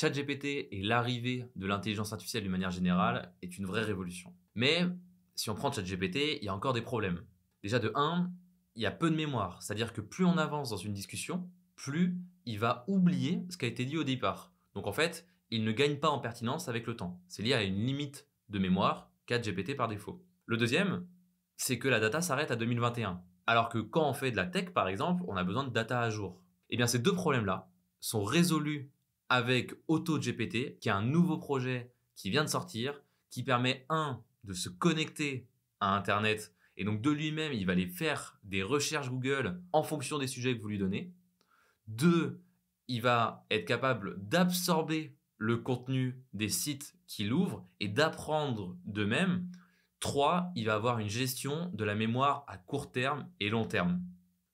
ChatGPT et l'arrivée de l'intelligence artificielle d'une manière générale est une vraie révolution. Mais si on prend ChatGPT, il y a encore des problèmes. Déjà de 1, il y a peu de mémoire, c'est-à-dire que plus on avance dans une discussion, plus il va oublier ce qui a été dit au départ. Donc en fait, il ne gagne pas en pertinence avec le temps. C'est lié à une limite de mémoire qu'a GPT par défaut. Le deuxième, c'est que la data s'arrête à 2021. Alors que quand on fait de la tech, par exemple, on a besoin de data à jour. Eh bien, ces deux problèmes-là sont résolus avec AutoGPT, qui est un nouveau projet qui vient de sortir, qui permet, un, de se connecter à Internet, et donc de lui-même, il va aller faire des recherches Google en fonction des sujets que vous lui donnez. Deux, il va être capable d'absorber le contenu des sites qu'il ouvre et d'apprendre de même. Trois, il va avoir une gestion de la mémoire à court terme et long terme.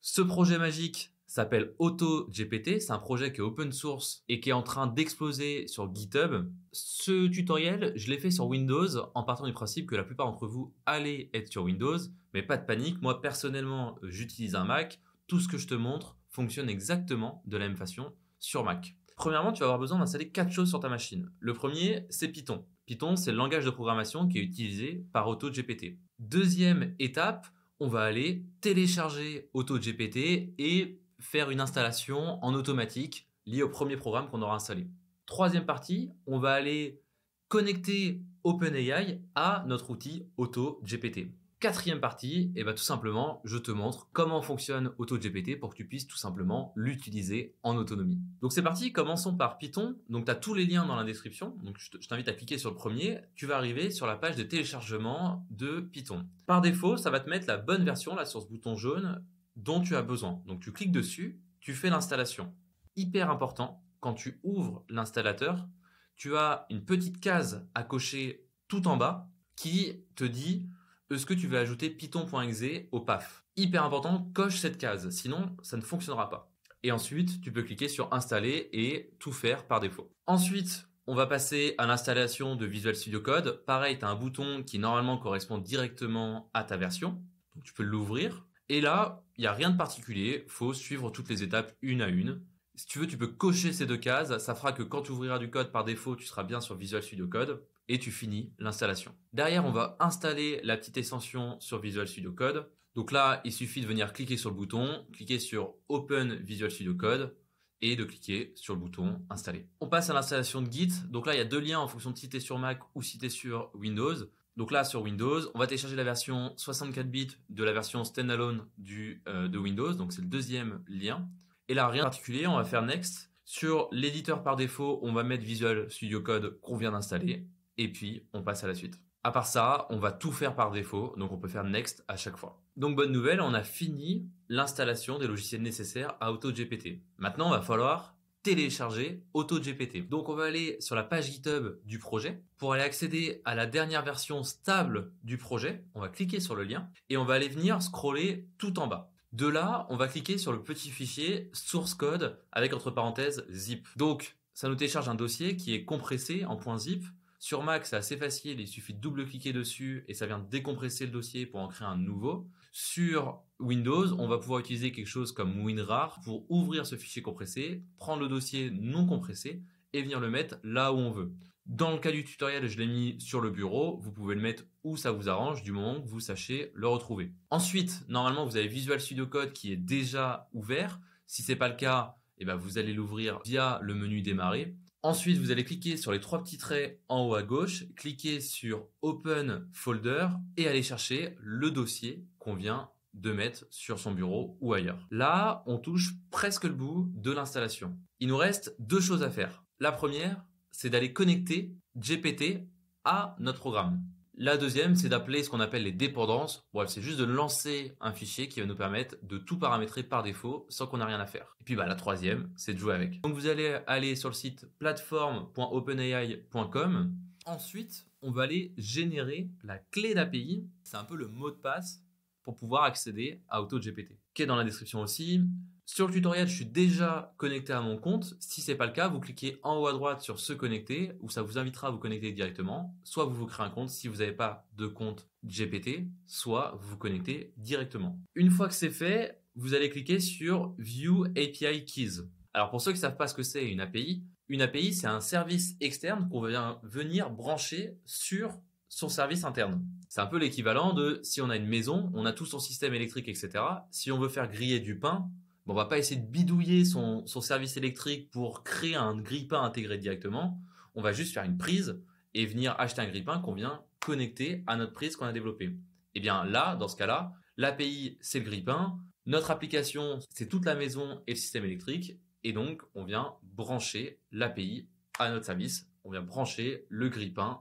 Ce projet magique s'appelle AutoGPT. C'est un projet qui est open source et qui est en train d'exploser sur GitHub. Ce tutoriel, je l'ai fait sur Windows en partant du principe que la plupart d'entre vous allez être sur Windows, mais pas de panique. Moi, personnellement, j'utilise un Mac. Tout ce que je te montre fonctionne exactement de la même façon sur Mac. Premièrement, tu vas avoir besoin d'installer quatre choses sur ta machine. Le premier, c'est Python. Python, c'est le langage de programmation qui est utilisé par AutoGPT. Deuxième étape, on va aller télécharger AutoGPT et faire une installation en automatique liée au premier programme qu'on aura installé. Troisième partie, on va aller connecter OpenAI à notre outil AutoGPT. Quatrième partie, et eh ben, tout simplement, je te montre comment fonctionne AutoGPT pour que tu puisses tout simplement l'utiliser en autonomie. Donc c'est parti, commençons par Python. Donc tu as tous les liens dans la description. Je t'invite à cliquer sur le premier. Tu vas arriver sur la page de téléchargement de Python. Par défaut, ça va te mettre la bonne version là sur ce bouton jaune dont tu as besoin. Donc tu cliques dessus, tu fais l'installation. Hyper important, quand tu ouvres l'installateur, tu as une petite case à cocher tout en bas qui te dit est-ce que tu veux ajouter python.exe au PAF? Hyper important, coche cette case, sinon ça ne fonctionnera pas. Et ensuite, tu peux cliquer sur installer et tout faire par défaut. Ensuite, on va passer à l'installation de Visual Studio Code. Pareil, tu as un bouton qui normalement correspond directement à ta version. Donc tu peux l'ouvrir. Et là, il n'y a rien de particulier, faut suivre toutes les étapes une à une. Si tu veux, tu peux cocher ces deux cases, ça fera que quand tu ouvriras du code par défaut, tu seras bien sur Visual Studio Code et tu finis l'installation. Derrière, on va installer la petite extension sur Visual Studio Code. Donc là, il suffit de venir cliquer sur le bouton, cliquer sur Open Visual Studio Code et de cliquer sur le bouton installer. On passe à l'installation de Git. Donc là, il y a deux liens en fonction de si tu es sur Mac ou si tu es sur Windows. Donc là, sur Windows, on va télécharger la version 64 bits de la version standalone du, euh, de Windows. Donc c'est le deuxième lien. Et là, rien de particulier, on va faire Next. Sur l'éditeur par défaut, on va mettre Visual Studio Code qu'on vient d'installer. Et puis, on passe à la suite. À part ça, on va tout faire par défaut, donc on peut faire Next à chaque fois. Donc bonne nouvelle, on a fini l'installation des logiciels nécessaires à AutoGPT. Maintenant, il va falloir télécharger AutoGPT. Donc on va aller sur la page GitHub du projet. Pour aller accéder à la dernière version stable du projet, on va cliquer sur le lien et on va aller venir scroller tout en bas. De là, on va cliquer sur le petit fichier source code avec entre parenthèses zip. Donc ça nous télécharge un dossier qui est compressé en .zip. Sur Mac, c'est assez facile, il suffit de double-cliquer dessus et ça vient décompresser le dossier pour en créer un nouveau. Sur Windows, on va pouvoir utiliser quelque chose comme WinRAR pour ouvrir ce fichier compressé, prendre le dossier non compressé et venir le mettre là où on veut. Dans le cas du tutoriel, je l'ai mis sur le bureau. Vous pouvez le mettre où ça vous arrange du moment que vous sachez le retrouver. Ensuite, normalement, vous avez Visual Studio Code qui est déjà ouvert. Si c'est pas le cas, eh ben, vous allez l'ouvrir via le menu démarrer. Ensuite, vous allez cliquer sur les trois petits traits en haut à gauche, cliquer sur Open Folder et aller chercher le dossier qu'on vient de mettre sur son bureau ou ailleurs. Là, on touche presque le bout de l'installation. Il nous reste deux choses à faire. La première, c'est d'aller connecter GPT à notre programme. La deuxième, c'est d'appeler ce qu'on appelle les dépendances. Bref, c'est juste de lancer un fichier qui va nous permettre de tout paramétrer par défaut sans qu'on ait rien à faire. Et puis bah, la troisième, c'est de jouer avec. Donc vous allez aller sur le site platform.openai.com. Ensuite, on va aller générer la clé d'API. C'est un peu le mot de passe pour pouvoir accéder à AutoGPT, qui est dans la description aussi. Sur le tutoriel, je suis déjà connecté à mon compte. Si ce n'est pas le cas, vous cliquez en haut à droite sur se connecter où ça vous invitera à vous connecter directement. Soit vous vous créez un compte si vous n'avez pas de compte GPT, soit vous vous connectez directement. Une fois que c'est fait, vous allez cliquer sur View API Keys. Alors pour ceux qui ne savent pas ce que c'est une API, Une API, c'est un service externe qu'on vient venir brancher sur son service interne. C'est un peu l'équivalent de si on a une maison, on a tout son système électrique, etc. Si on veut faire griller du pain, bon, on va pas essayer de bidouiller son, service électrique pour créer un grille-pain intégré directement. On va juste faire une prise et venir acheter un grille-pain qu'on vient connecter à notre prise qu'on a développée. Et eh bien là, dans ce cas-là, l'API, c'est le grille-pain. Notre application, c'est toute la maison et le système électrique. Et donc, on vient brancher l'API à notre service. On vient brancher le grille-pain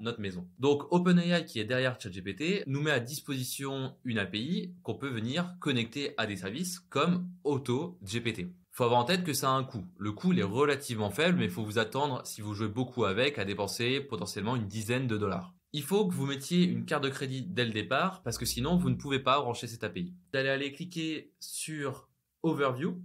notre maison. Donc OpenAI qui est derrière ChatGPT nous met à disposition une API qu'on peut venir connecter à des services comme AutoGPT. Faut avoir en tête que ça a un coût. Le coût il est relativement faible, mais il faut vous attendre, si vous jouez beaucoup avec, à dépenser potentiellement une dizaine de dollars. Il faut que vous mettiez une carte de crédit dès le départ, parce que sinon vous ne pouvez pas brancher cette API. Vous allez aller cliquer sur Overview,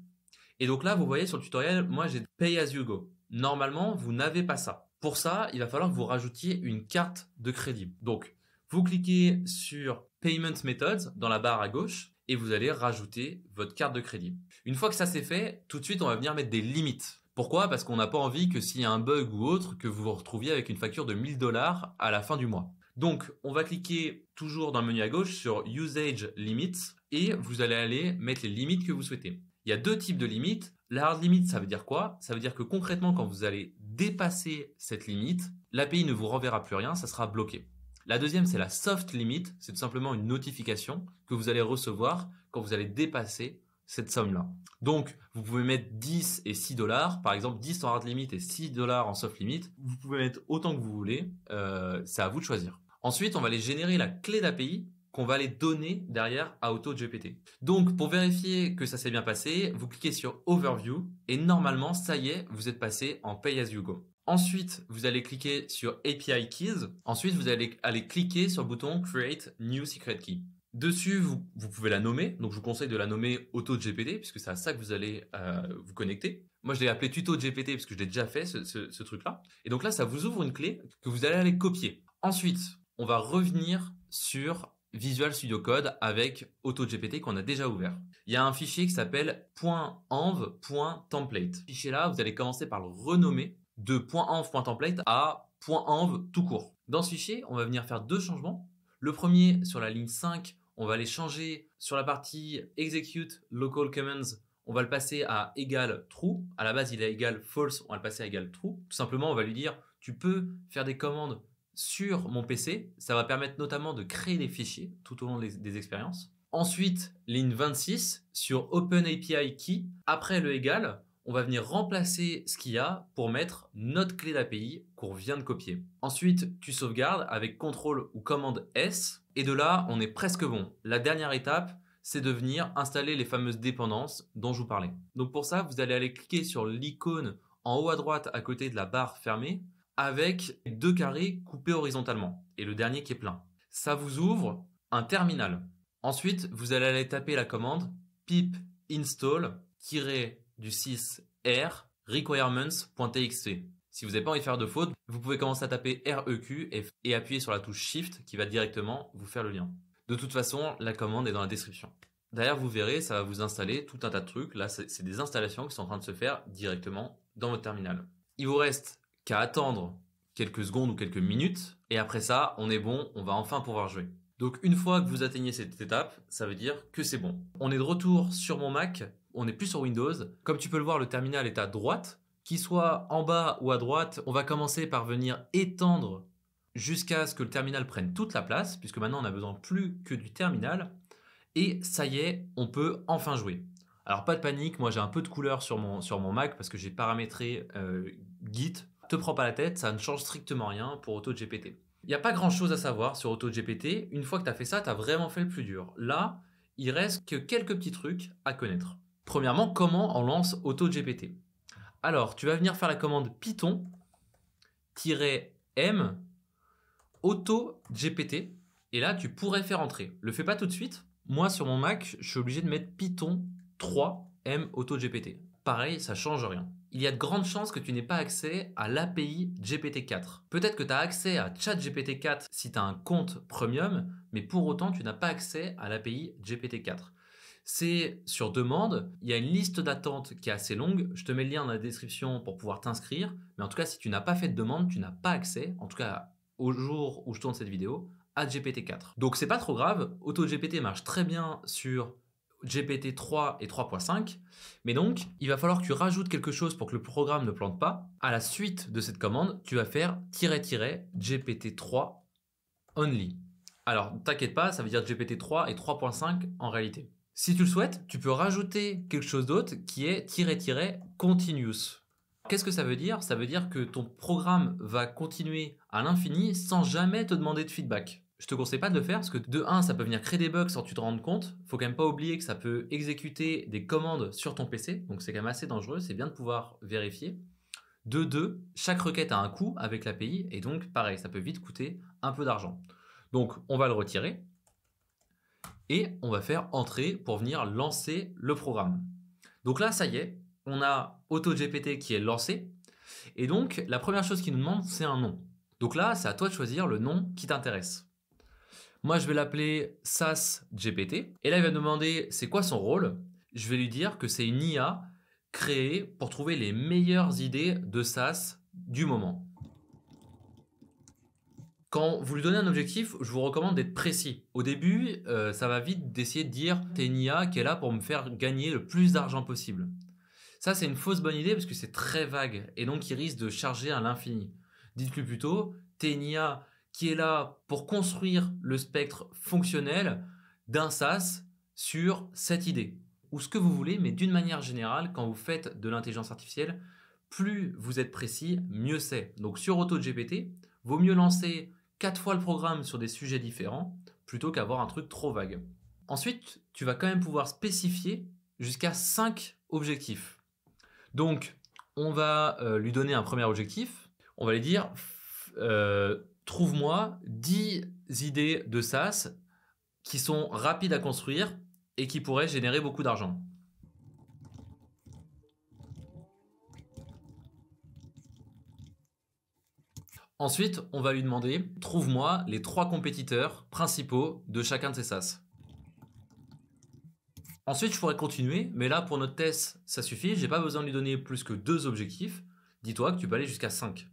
et donc là vous voyez sur le tutoriel, moi j'ai Pay as you go. Normalement, vous n'avez pas ça. Pour ça, il va falloir que vous rajoutiez une carte de crédit. Donc, vous cliquez sur Payment Methods dans la barre à gauche et vous allez rajouter votre carte de crédit. Une fois que ça c'est fait, tout de suite on va venir mettre des limites. Pourquoi? Parce qu'on n'a pas envie que s'il y a un bug ou autre, que vous vous retrouviez avec une facture de 1000 dollars à la fin du mois. Donc, on va cliquer toujours dans le menu à gauche sur Usage Limits et vous allez aller mettre les limites que vous souhaitez. Il y a deux types de limites. La hard limit, ça veut dire quoi? Ça veut dire que concrètement, quand vous allez dépasser cette limite, l'API ne vous renverra plus rien, ça sera bloqué. La deuxième, c'est la soft limit, c'est tout simplement une notification que vous allez recevoir quand vous allez dépasser cette somme-là. Donc, vous pouvez mettre 10 et 6 dollars, par exemple 10 en hard limit et 6 dollars en soft limit. Vous pouvez mettre autant que vous voulez, euh, c'est à vous de choisir. Ensuite, on va aller générer la clé d'API qu'on va aller donner derrière à AutoGPT. Donc, pour vérifier que ça s'est bien passé, vous cliquez sur Overview et normalement, ça y est, vous êtes passé en Pay as you go. Ensuite, vous allez cliquer sur API Keys. Ensuite, vous allez aller cliquer sur le bouton Create New Secret Key. Dessus, vous, pouvez la nommer. Donc, je vous conseille de la nommer AutoGPT puisque c'est à ça que vous allez euh, vous connecter. Moi, je l'ai appelé Tuto GPT parce que je l'ai déjà fait, ce, ce truc-là. Et donc là, ça vous ouvre une clé que vous allez aller copier. Ensuite, on va revenir sur Visual Studio Code avec AutoGPT qu'on a déjà ouvert. Il y a un fichier qui s'appelle .env.template. Ce fichier-là, vous allez commencer par le renommer de .env.template à .env tout court. Dans ce fichier, on va venir faire deux changements. Le premier, sur la ligne 5, on va aller changer sur la partie execute local commands, on va le passer à égal true. À la base, il est égal false, on va le passer à égal true. Tout simplement, on va lui dire, tu peux faire des commandes sur mon PC. Ça va permettre notamment de créer des fichiers tout au long des, expériences. Ensuite, ligne 26 sur OpenAPI Key. Après le égal, on va venir remplacer ce qu'il y a pour mettre notre clé d'API qu'on vient de copier. Ensuite, tu sauvegardes avec CTRL ou commande S. Et de là, on est presque bon. La dernière étape, c'est de venir installer les fameuses dépendances dont je vous parlais. Donc pour ça, vous allez aller cliquer sur l'icône en haut à droite à côté de la barre fermée avec deux carrés coupés horizontalement et le dernier qui est plein. Ça vous ouvre un terminal. Ensuite, vous allez aller taper la commande pip install du 6r requirements.txt. Si vous n'avez pas envie de faire de faute, vous pouvez commencer à taper REQ et, et appuyer sur la touche Shift qui va directement vous faire le lien. De toute façon, la commande est dans la description. Derrière, vous verrez, ça va vous installer tout un tas de trucs. Là, c'est des installations qui sont en train de se faire directement dans votre terminal. Il vous reste qu'à attendre quelques secondes ou quelques minutes. Et après ça, on est bon, on va enfin pouvoir jouer. Donc une fois que vous atteignez cette étape, ça veut dire que c'est bon. On est de retour sur mon Mac, on n'est plus sur Windows. Comme tu peux le voir, le terminal est à droite. Qu'il soit en bas ou à droite, on va commencer par venir étendre jusqu'à ce que le terminal prenne toute la place, puisque maintenant on a besoin plus que du terminal. Et ça y est, on peut enfin jouer. Alors pas de panique, moi j'ai un peu de couleur sur mon, sur mon Mac parce que j'ai paramétré euh, Git te prends pas la tête, ça ne change strictement rien pour AutoGPT. Il n'y a pas grand chose à savoir sur AutoGPT. Une fois que tu as fait ça, tu as vraiment fait le plus dur. Là, il reste que quelques petits trucs à connaître. Premièrement, comment on lance AutoGPT Alors, tu vas venir faire la commande python-m AutoGPT et là, tu pourrais faire entrer. Le fais pas tout de suite. Moi, sur mon Mac, je suis obligé de mettre Python 3 M AutoGPT. Pareil, ça change rien il y a de grandes chances que tu n'aies pas accès à l'API GPT-4. Peut-être que tu as accès à ChatGPT-4 si tu as un compte premium, mais pour autant, tu n'as pas accès à l'API GPT-4. c'est sur demande. Il y a une liste d'attente qui est assez longue. Je te mets le lien dans la description pour pouvoir t'inscrire. Mais en tout cas, si tu n'as pas fait de demande, tu n'as pas accès, en tout cas au jour où je tourne cette vidéo, à GPT-4. Donc c'est pas trop grave. AutoGPT marche très bien sur GPT 3 et 3.5. Mais donc, il va falloir que tu rajoutes quelque chose pour que le programme ne plante pas. À la suite de cette commande, tu vas faire GPT-3 only. Alors, t'inquiète pas, ça veut dire GPT-3 et 3.5 en réalité. Si tu le souhaites, tu peux rajouter quelque chose d'autre qui est continuous. Qu'est-ce que ça veut dire? Ça veut dire que ton programme va continuer à l'infini sans jamais te demander de feedback. Je te conseille pas de le faire parce que de 1, ça peut venir créer des bugs sans que tu te rendes compte. Faut quand même pas oublier que ça peut exécuter des commandes sur ton PC, donc c'est quand même assez dangereux, c'est bien de pouvoir vérifier. De 2, chaque requête a un coût avec l'API et donc pareil, ça peut vite coûter un peu d'argent. Donc on va le retirer et on va faire entrer pour venir lancer le programme. Donc là, ça y est, on a AutoGPT qui est lancé. Et donc, la première chose qu'il nous demande, c'est un nom. Donc là, c'est à toi de choisir le nom qui t'intéresse. Moi, je vais l'appeler SAS GPT. Et là, il va me demander c'est quoi son rôle? Je vais lui dire que c'est une IA créée pour trouver les meilleures idées de SAS du moment. Quand vous lui donnez un objectif, je vous recommande d'être précis. Au début, euh, ça va vite d'essayer de dire t'es une IA qui est là pour me faire gagner le plus d'argent possible. Ça, c'est une fausse bonne idée parce que c'est très vague et donc il risque de charger à l'infini. Dites-lui plutôt t'es une IA qui est là pour construire le spectre fonctionnel d'un SaaS sur cette idée ou ce que vous voulez, mais d'une manière générale, quand vous faites de l'intelligence artificielle, plus vous êtes précis, mieux c'est. Donc sur AutoGPT, vaut mieux lancer quatre fois le programme sur des sujets différents plutôt qu'avoir un truc trop vague. Ensuite, tu vas quand même pouvoir spécifier jusqu'à 5 objectifs. Donc, on va euh, lui donner un premier objectif. On va lui dire euh, trouve-moi 10 idées de SaaS qui sont rapides à construire et qui pourraient générer beaucoup d'argent. Ensuite, on va lui demander trouve-moi les trois compétiteurs principaux de chacun de ces SaaS. Ensuite, je pourrais continuer, mais là, pour notre test, ça suffit. J'ai pas besoin de lui donner plus que deux objectifs. Dis-toi que tu peux aller jusqu'à 5.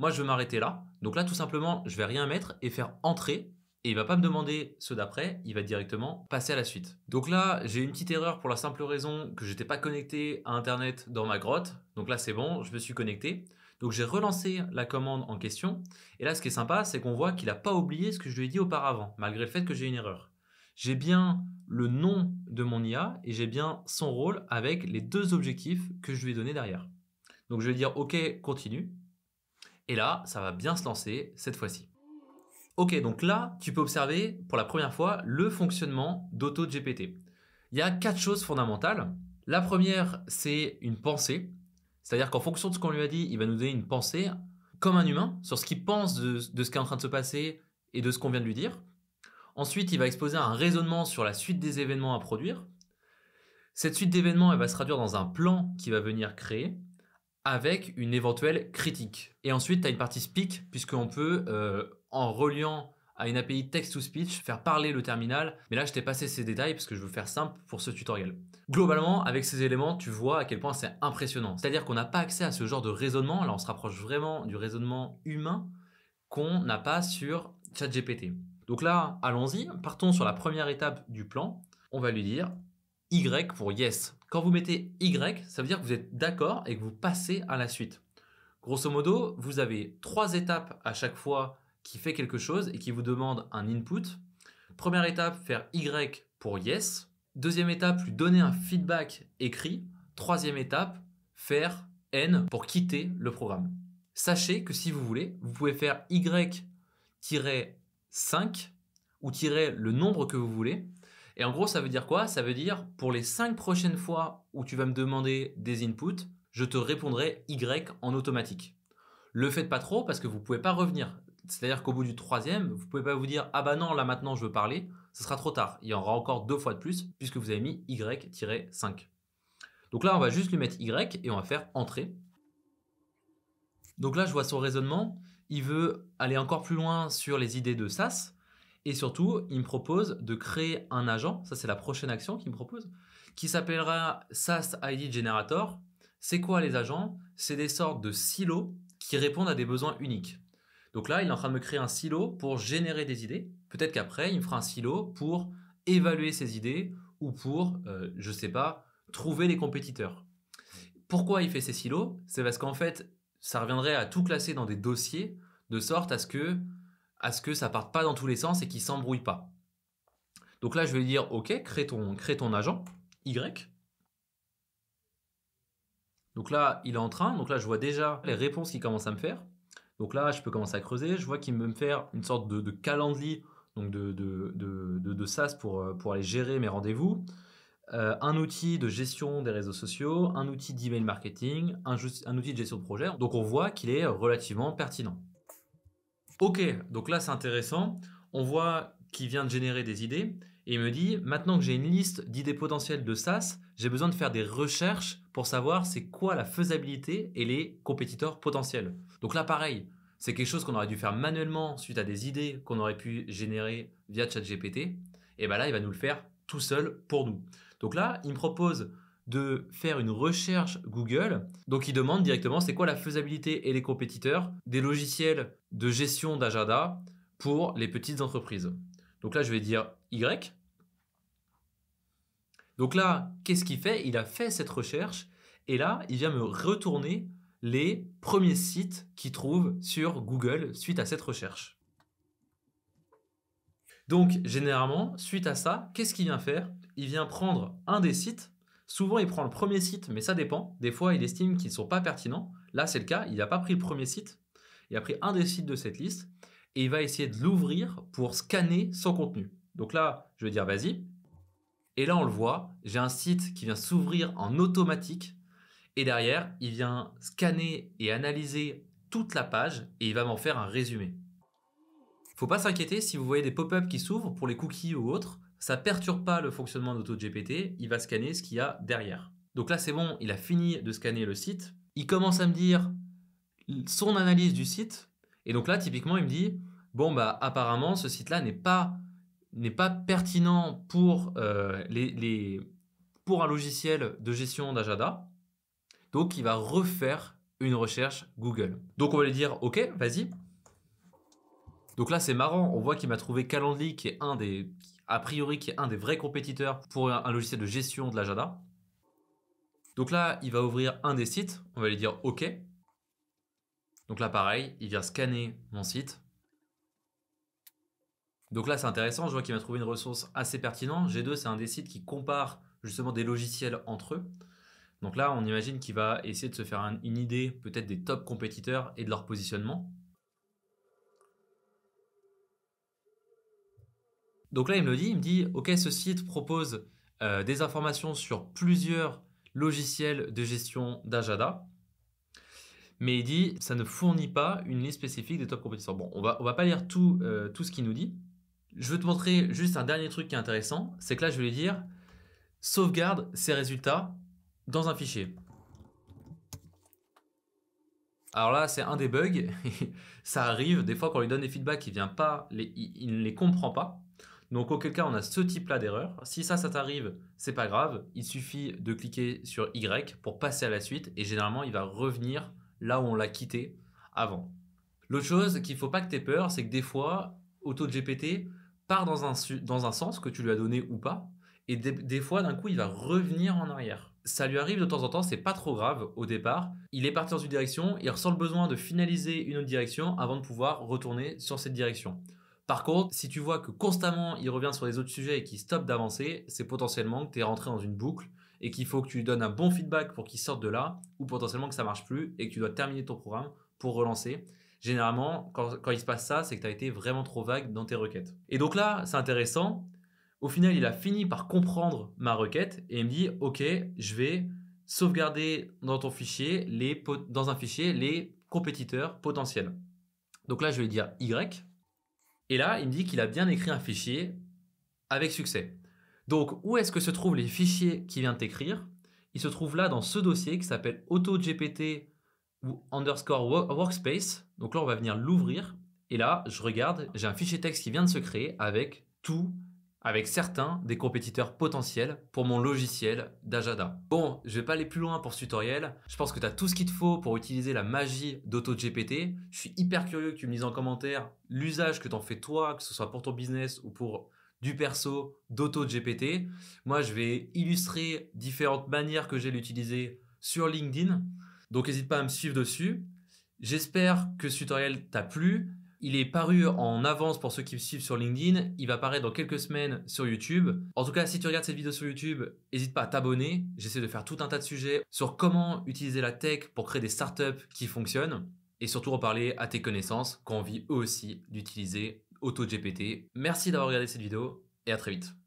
Moi, je vais m'arrêter là. Donc là, tout simplement, je vais rien mettre et faire entrer. Et il va pas me demander ceux d'après, il va directement passer à la suite. Donc là, j'ai une petite erreur pour la simple raison que j'étais pas connecté à Internet dans ma grotte. Donc là, c'est bon, je me suis connecté. Donc j'ai relancé la commande en question. Et là, ce qui est sympa, c'est qu'on voit qu'il n'a pas oublié ce que je lui ai dit auparavant, malgré le fait que j'ai une erreur. J'ai bien le nom de mon IA et j'ai bien son rôle avec les deux objectifs que je lui ai donnés derrière. Donc je vais dire OK, continue. Et là, ça va bien se lancer cette fois-ci. Ok, donc là, tu peux observer pour la première fois le fonctionnement d'AutoGPT. Il y a quatre choses fondamentales. La première, c'est une pensée. C'est-à-dire qu'en fonction de ce qu'on lui a dit, il va nous donner une pensée comme un humain sur ce qu'il pense de, ce qui est en train de se passer et de ce qu'on vient de lui dire. Ensuite, il va exposer un raisonnement sur la suite des événements à produire. Cette suite d'événements, elle va se traduire dans un plan qui va venir créer avec une éventuelle critique. Et ensuite, tu as une partie speak, puisqu'on peut, euh, en reliant à une API text-to-speech, faire parler le terminal. Mais là, je t'ai passé ces détails parce que je veux faire simple pour ce tutoriel. Globalement, avec ces éléments, tu vois à quel point c'est impressionnant. C'est-à-dire qu'on n'a pas accès à ce genre de raisonnement. Là, on se rapproche vraiment du raisonnement humain qu'on n'a pas sur ChatGPT. Donc là, allons-y. Partons sur la première étape du plan. On va lui dire Y pour yes. Quand vous mettez Y, ça veut dire que vous êtes d'accord et que vous passez à la suite. Grosso modo, vous avez trois étapes à chaque fois qui fait quelque chose et qui vous demande un input. Première étape, faire Y pour yes. Deuxième étape, lui donner un feedback écrit. Troisième étape, faire N pour quitter le programme. Sachez que si vous voulez, vous pouvez faire Y-5 ou tirer le nombre que vous voulez. Et en gros, ça veut dire quoi? Ça veut dire pour les 5 prochaines fois où tu vas me demander des inputs, je te répondrai Y en automatique. Le faites pas trop parce que vous pouvez pas revenir. C'est-à-dire qu'au bout du troisième, vous pouvez pas vous dire ah bah non là maintenant je veux parler, ce sera trop tard. Il y aura encore deux fois de plus puisque vous avez mis y-5. Donc là on va juste lui mettre y et on va faire entrer. Donc là je vois son raisonnement, il veut aller encore plus loin sur les idées de SAS Et surtout, il me propose de créer un agent, ça c'est la prochaine action qu'il me propose, qui s'appellera SaaS ID Generator. C'est quoi les agents? C'est des sortes de silos qui répondent à des besoins uniques. Donc là, il est en train de me créer un silo pour générer des idées. Peut-être qu'après, il me fera un silo pour évaluer ces idées ou pour, euh, je ne sais pas, trouver les compétiteurs. Pourquoi il fait ces silos? C'est parce qu'en fait, ça reviendrait à tout classer dans des dossiers de sorte à ce que, à ce que ça parte pas dans tous les sens et qu'il s'embrouille pas. Donc là, je vais dire, OK, crée ton, crée ton agent, Y. Donc là, il est en train. Donc là, je vois déjà les réponses qu'il commence à me faire. Donc là, je peux commencer à creuser. Je vois qu'il me faire une sorte de, calendrier, donc de, de, de, SaaS pour, euh, pour aller gérer mes rendez-vous. Euh, un outil de gestion des réseaux sociaux, un outil d'email marketing, un, outil de gestion de projet. Donc on voit qu'il est relativement pertinent. Ok, donc là c'est intéressant. On voit qu'il vient de générer des idées et il me dit maintenant que j'ai une liste d'idées potentielles de SaaS, j'ai besoin de faire des recherches pour savoir c'est quoi la faisabilité et les compétiteurs potentiels. Donc là pareil, c'est quelque chose qu'on aurait dû faire manuellement suite à des idées qu'on aurait pu générer via ChatGPT. Et bien là, il va nous le faire tout seul pour nous. Donc là, il me propose de faire une recherche Google. Donc il demande directement c'est quoi la faisabilité et les compétiteurs des logiciels de gestion d'agenda pour les petites entreprises. Donc là, je vais dire Y. Donc là, qu'est-ce qu'il fait? Il a fait cette recherche et là, il vient me retourner les premiers sites qu'il trouve sur Google suite à cette recherche. Donc, généralement, suite à ça, qu'est-ce qu'il vient faire? Il vient prendre un des sites. Souvent, il prend le premier site, mais ça dépend. Des fois, il estime qu'ils ne sont pas pertinents. Là, c'est le cas. Il n'a pas pris le premier site. Il a pris un des sites de cette liste et il va essayer de l'ouvrir pour scanner son contenu. Donc là, je vais dire vas-y. Et là, on le voit, j'ai un site qui vient s'ouvrir en automatique. Et derrière, il vient scanner et analyser toute la page et il va m'en faire un résumé. Faut pas s'inquiéter si vous voyez des pop-up qui s'ouvrent pour les cookies ou autres, ça perturbe pas le fonctionnement d'AutoGPT, il va scanner ce qu'il y a derrière. Donc là c'est bon, il a fini de scanner le site, il commence à me dire son analyse du site, et donc là typiquement il me dit bon bah apparemment ce site-là n'est pas n'est pas pertinent pour, euh, les, pour un logiciel de gestion d'agenda. Donc, il va refaire une recherche Google. Donc, on va lui dire, OK, vas-y. Donc là, c'est marrant. On voit qu'il m'a trouvé Calendly, qui est un des, a priori, qui est un des vrais compétiteurs pour un, logiciel de gestion de l'agenda. Donc là, il va ouvrir un des sites. On va lui dire OK. Donc là, pareil, il vient scanner mon site. Donc là, c'est intéressant. Je vois qu'il m'a trouvé une ressource assez pertinente. G2, c'est un des sites qui compare justement des logiciels entre eux. Donc là, on imagine qu'il va essayer de se faire une idée peut-être des top compétiteurs et de leur positionnement. Donc là, il me le dit, il me dit, OK, ce site propose euh, des informations sur plusieurs logiciels de gestion d'agenda. Mais il dit, ça ne fournit pas une liste spécifique des top compétiteurs. Bon, on va, on va pas lire tout, euh, tout ce qu'il nous dit. Je vais te montrer juste un dernier truc qui est intéressant. C'est que là, je vais lui dire, sauvegarde ces résultats dans un fichier. Alors là, c'est un des bugs. ça arrive, des fois, quand on lui donne des feedbacks, il il, ne les comprend pas. Donc, auquel cas, on a ce type-là d'erreur. Si ça, ça t'arrive, c'est pas grave. Il suffit de cliquer sur Y pour passer à la suite. Et généralement, il va revenir là où on l'a quitté avant. L'autre chose qu'il faut pas que tu aies peur, c'est que des fois, AutoGPT part dans un, dans un sens que tu lui as donné ou pas. Et des fois, d'un coup, il va revenir en arrière ça lui arrive de temps en temps, c'est pas trop grave au départ. Il est parti dans une direction, il ressent le besoin de finaliser une autre direction avant de pouvoir retourner sur cette direction. Par contre, si tu vois que constamment il revient sur les autres sujets et qu'il stoppe d'avancer, c'est potentiellement que tu es rentré dans une boucle et qu'il faut que tu lui donnes un bon feedback pour qu'il sorte de là, ou potentiellement que ça marche plus et que tu dois terminer ton programme pour relancer. Généralement, quand, il se passe ça, c'est que tu as été vraiment trop vague dans tes requêtes. Et donc là, c'est intéressant, au final, il a fini par comprendre ma requête et il me dit OK, je vais sauvegarder dans ton fichier les dans un fichier les compétiteurs potentiels. Donc là, je vais dire Y. Et là, il me dit qu'il a bien écrit un fichier avec succès. Donc, où est-ce que se trouvent les fichiers qu'il vient d'écrire Il se trouve là dans ce dossier qui s'appelle AutoGPT ou underscore workspace. Donc là, on va venir l'ouvrir Et là, je regarde, j'ai un fichier texte qui vient de se créer avec tout avec certains des compétiteurs potentiels pour mon logiciel d'Ajada. Bon, je vais pas aller plus loin pour ce tutoriel. Je pense que tu as tout ce qu'il te faut pour utiliser la magie d'AutoGPT. Je suis hyper curieux que tu me dises en commentaire l'usage que tu en fais toi, que ce soit pour ton business ou pour du perso d'AutoGPT. Moi, je vais illustrer différentes manières que j'ai d'utiliser sur LinkedIn. Donc, n'hésite pas à me suivre dessus. J'espère que ce tutoriel t'a plu. Il est paru en avance pour ceux qui me suivent sur LinkedIn. Il va paraître dans quelques semaines sur YouTube. En tout cas, si tu regardes cette vidéo sur YouTube, n'hésite pas à t'abonner. J'essaie de faire tout un tas de sujets sur comment utiliser la tech pour créer des startups qui fonctionnent. Et surtout reparler à tes connaissances qui ont envie eux aussi d'utiliser AutoGPT. Merci d'avoir regardé cette vidéo et à très vite.